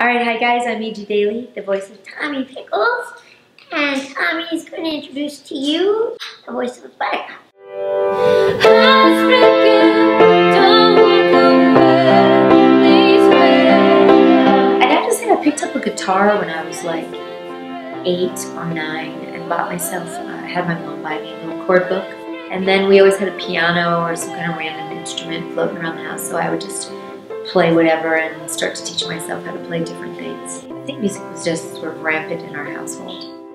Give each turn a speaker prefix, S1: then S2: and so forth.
S1: All right, hi guys, I'm E.G. Daily, the voice of Tommy Pickles. And Tommy's going to introduce to you the voice of buttercup. I'd have to say I picked up a guitar when I was like eight or nine and bought myself, uh, I had my mom buy me a little chord book. And then we always had a piano or some kind of random instrument floating around the house, so I would just play whatever and start to teach myself how to play different things. I think music was just sort of rampant in our household.